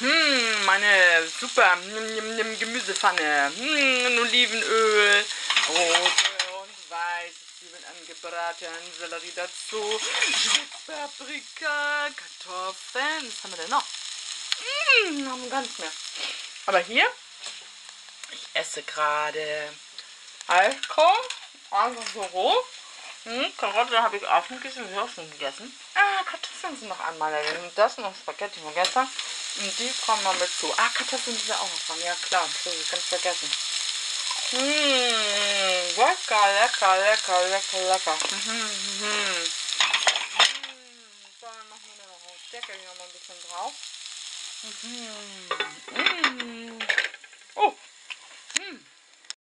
Hm, meine super Gemüsepfanne. Hm, Olivenöl, rote und weiße Zwiebeln angebraten, Sellerie dazu, Paprika, Kartoffeln. Was haben wir denn noch? Hm, haben ganz mehr. Aber hier, ich esse gerade Eiskorn, einfach so roh. Hm, Karotte habe ich auch schon gegessen, ich auch schon gegessen. Ah, Kartoffeln sind noch einmal. Das noch Spaghetti von gestern. Und die kommen noch mit zu. Ah, Kartoffeln sind ja auch noch dran. Ja klar, das ich ganz vergessen. Mmh, lecker, lecker, lecker, lecker, lecker. Mhm, mhm. So, dann machen wir noch einen Deckel hier noch ein bisschen drauf. Mhm.